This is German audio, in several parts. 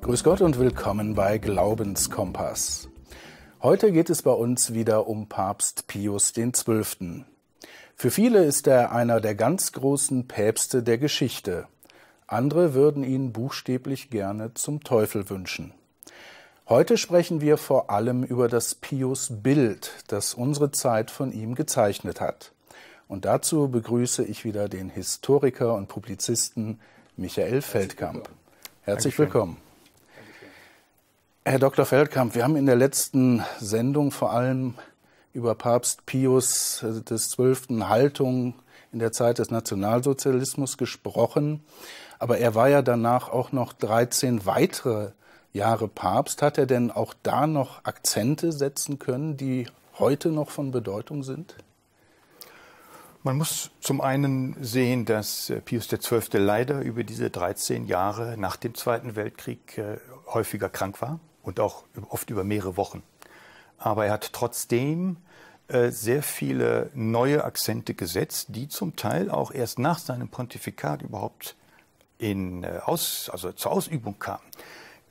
Grüß Gott und willkommen bei Glaubenskompass. Heute geht es bei uns wieder um Papst Pius XII. Für viele ist er einer der ganz großen Päpste der Geschichte. Andere würden ihn buchstäblich gerne zum Teufel wünschen. Heute sprechen wir vor allem über das Pius-Bild, das unsere Zeit von ihm gezeichnet hat. Und dazu begrüße ich wieder den Historiker und Publizisten Michael Feldkamp. Herzlich willkommen. Herr Dr. Feldkamp, wir haben in der letzten Sendung vor allem über Papst Pius XII. Haltung in der Zeit des Nationalsozialismus gesprochen. Aber er war ja danach auch noch 13 weitere Jahre Papst. Hat er denn auch da noch Akzente setzen können, die heute noch von Bedeutung sind? Man muss zum einen sehen, dass äh, Pius XII. leider über diese 13 Jahre nach dem Zweiten Weltkrieg äh, häufiger krank war und auch oft über mehrere Wochen. Aber er hat trotzdem äh, sehr viele neue Akzente gesetzt, die zum Teil auch erst nach seinem Pontifikat überhaupt in, aus, also zur Ausübung kamen.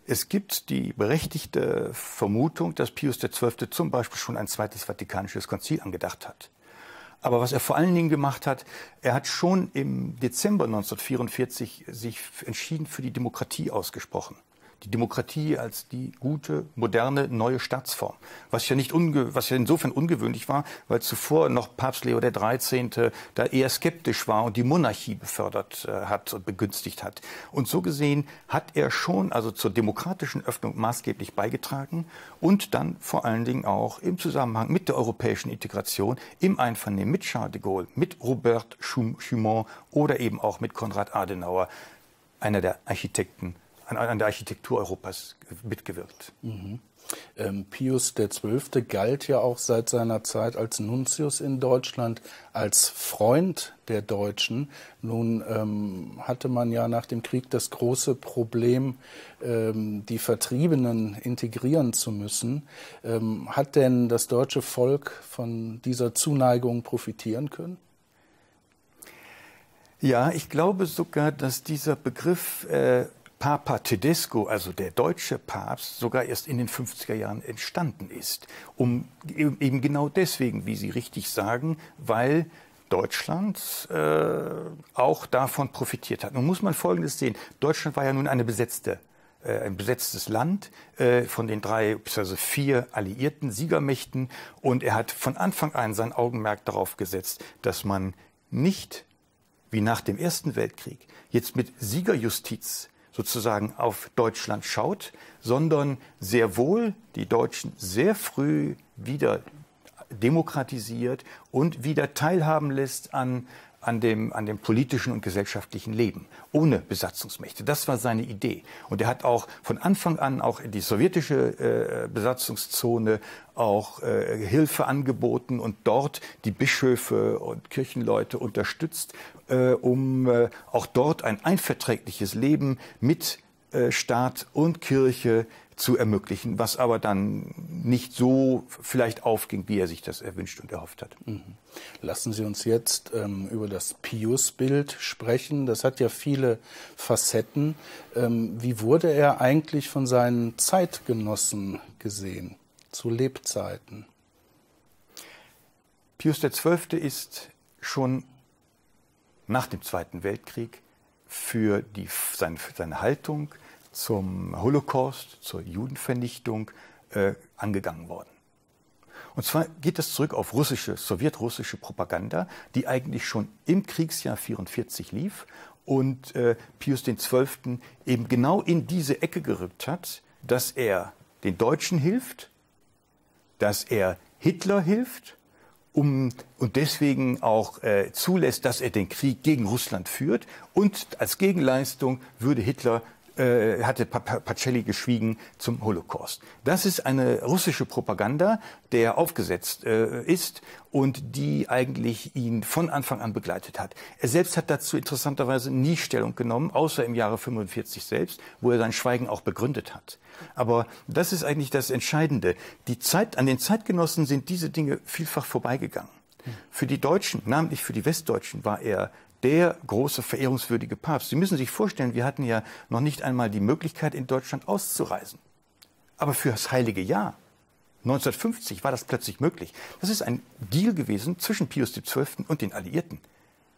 Es gibt die berechtigte Vermutung, dass Pius XII. zum Beispiel schon ein zweites Vatikanisches Konzil angedacht hat. Aber was er vor allen Dingen gemacht hat, er hat schon im Dezember 1944 sich entschieden für die Demokratie ausgesprochen die Demokratie als die gute, moderne, neue Staatsform. Was ja, nicht unge was ja insofern ungewöhnlich war, weil zuvor noch Papst Leo XIII. da eher skeptisch war und die Monarchie befördert äh, hat und begünstigt hat. Und so gesehen hat er schon also zur demokratischen Öffnung maßgeblich beigetragen und dann vor allen Dingen auch im Zusammenhang mit der europäischen Integration, im Einvernehmen mit Charles de Gaulle, mit Robert Schumann oder eben auch mit Konrad Adenauer, einer der Architekten an, an der Architektur Europas mitgewirkt. Mhm. Ähm, Pius XII. galt ja auch seit seiner Zeit als Nuntius in Deutschland, als Freund der Deutschen. Nun ähm, hatte man ja nach dem Krieg das große Problem, ähm, die Vertriebenen integrieren zu müssen. Ähm, hat denn das deutsche Volk von dieser Zuneigung profitieren können? Ja, ich glaube sogar, dass dieser Begriff äh, Papa Tedesco, also der deutsche Papst, sogar erst in den 50er Jahren entstanden ist. Um eben genau deswegen, wie Sie richtig sagen, weil Deutschland äh, auch davon profitiert hat. Nun muss man Folgendes sehen. Deutschland war ja nun eine besetzte äh, ein besetztes Land äh, von den drei bzw. vier alliierten Siegermächten und er hat von Anfang an sein Augenmerk darauf gesetzt, dass man nicht wie nach dem Ersten Weltkrieg jetzt mit Siegerjustiz sozusagen auf Deutschland schaut, sondern sehr wohl die Deutschen sehr früh wieder demokratisiert und wieder teilhaben lässt an, an, dem, an dem politischen und gesellschaftlichen Leben, ohne Besatzungsmächte. Das war seine Idee. Und er hat auch von Anfang an auch in die sowjetische äh, Besatzungszone auch äh, Hilfe angeboten und dort die Bischöfe und Kirchenleute unterstützt, äh, um äh, auch dort ein einverträgliches Leben mit äh, Staat und Kirche zu ermöglichen, was aber dann nicht so vielleicht aufging, wie er sich das erwünscht und erhofft hat. Mhm. Lassen Sie uns jetzt ähm, über das Pius-Bild sprechen. Das hat ja viele Facetten. Ähm, wie wurde er eigentlich von seinen Zeitgenossen gesehen, zu Lebzeiten? Pius XII. ist schon nach dem Zweiten Weltkrieg für die, seine, seine Haltung zum Holocaust, zur Judenvernichtung äh, angegangen worden. Und zwar geht es zurück auf russische, sowjetrussische Propaganda, die eigentlich schon im Kriegsjahr 44 lief und äh, Pius XII. eben genau in diese Ecke gerückt hat, dass er den Deutschen hilft, dass er Hitler hilft um, und deswegen auch äh, zulässt, dass er den Krieg gegen Russland führt und als Gegenleistung würde Hitler äh, hatte Pacelli geschwiegen zum Holocaust. Das ist eine russische Propaganda, der aufgesetzt äh, ist und die eigentlich ihn von Anfang an begleitet hat. Er selbst hat dazu interessanterweise nie Stellung genommen, außer im Jahre 45 selbst, wo er sein Schweigen auch begründet hat. Aber das ist eigentlich das Entscheidende. Die Zeit, an den Zeitgenossen sind diese Dinge vielfach vorbeigegangen. Für die Deutschen, namentlich für die Westdeutschen, war er der große verehrungswürdige Papst. Sie müssen sich vorstellen, wir hatten ja noch nicht einmal die Möglichkeit, in Deutschland auszureisen. Aber für das Heilige Jahr 1950 war das plötzlich möglich. Das ist ein Deal gewesen zwischen Pius XII. und den Alliierten,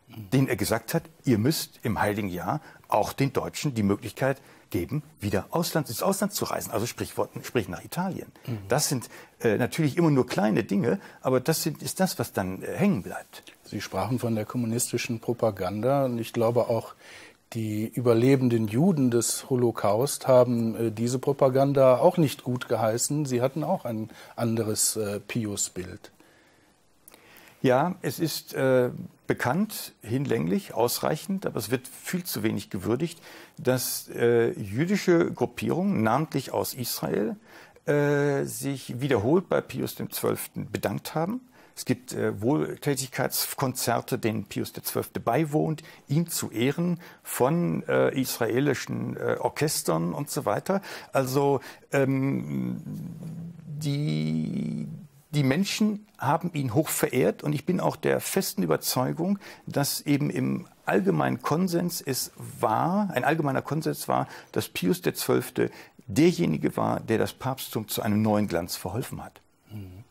den er gesagt hat, ihr müsst im Heiligen Jahr auch den Deutschen die Möglichkeit geben, wieder Ausland, ins Ausland zu reisen, also sprich, sprich nach Italien. Mhm. Das sind äh, natürlich immer nur kleine Dinge, aber das sind, ist das, was dann äh, hängen bleibt. Sie sprachen von der kommunistischen Propaganda und ich glaube auch, die überlebenden Juden des Holocaust haben äh, diese Propaganda auch nicht gut geheißen. Sie hatten auch ein anderes äh, Pius-Bild. Ja, es ist äh, bekannt, hinlänglich, ausreichend, aber es wird viel zu wenig gewürdigt, dass äh, jüdische Gruppierungen, namentlich aus Israel, äh, sich wiederholt bei Pius XII. bedankt haben. Es gibt äh, Wohltätigkeitskonzerte, denen Pius XII. beiwohnt, ihm zu Ehren von äh, israelischen äh, Orchestern und so weiter. Also ähm, die die Menschen haben ihn hoch verehrt und ich bin auch der festen Überzeugung, dass eben im allgemeinen Konsens es war, ein allgemeiner Konsens war, dass Pius XII. derjenige war, der das Papsttum zu einem neuen Glanz verholfen hat. Mhm.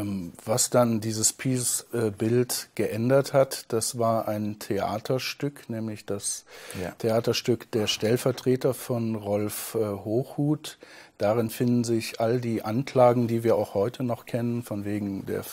Ähm, was dann dieses Peace-Bild geändert hat, das war ein Theaterstück, nämlich das ja. Theaterstück Der Stellvertreter von Rolf äh, Hochhuth. Darin finden sich all die Anklagen, die wir auch heute noch kennen, von wegen der